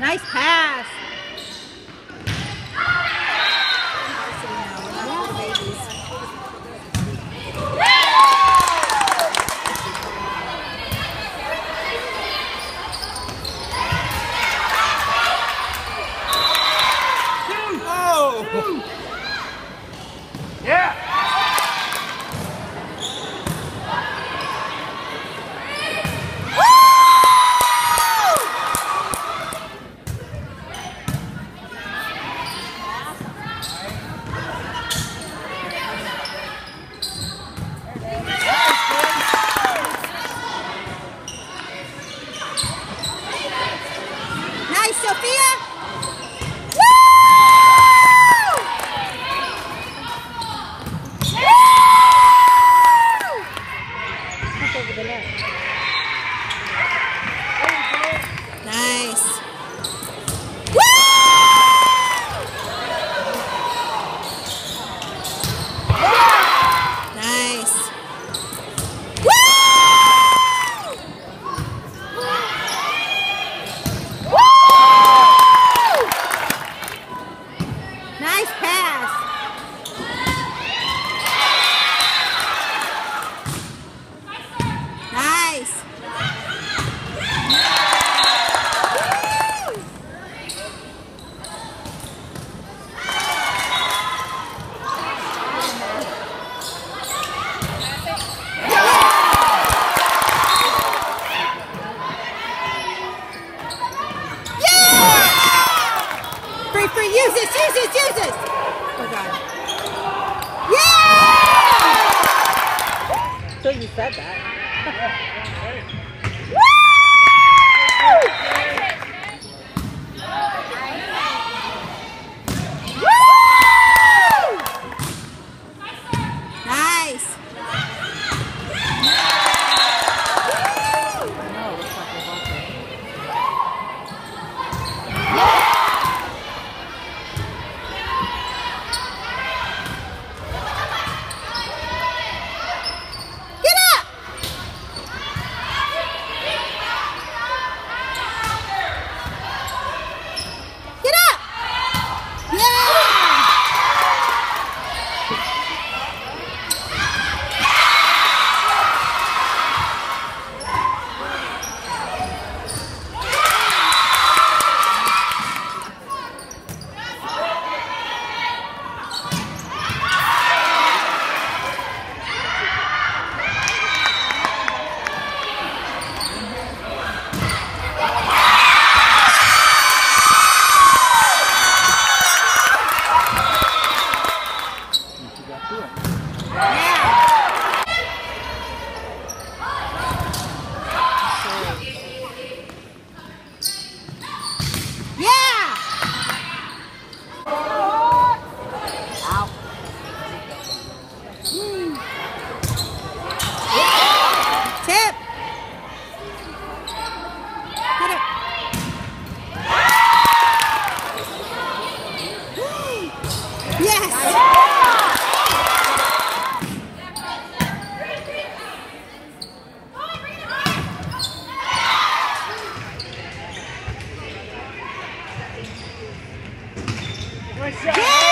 Nice pass. Oh! Yeah! Nice, Sophia. Woo! Nice. Woo! Nice. Woo! Woo! Nice pass. Nice. Yeah! Free, free, use this, use this, use this! Oh god. Yeah! So you said that. Nice. Nice job. Yeah.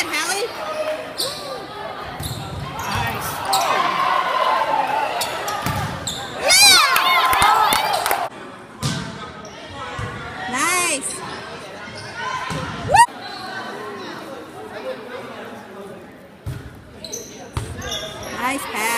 it, Halle. Nice. Yeah! Nice pass.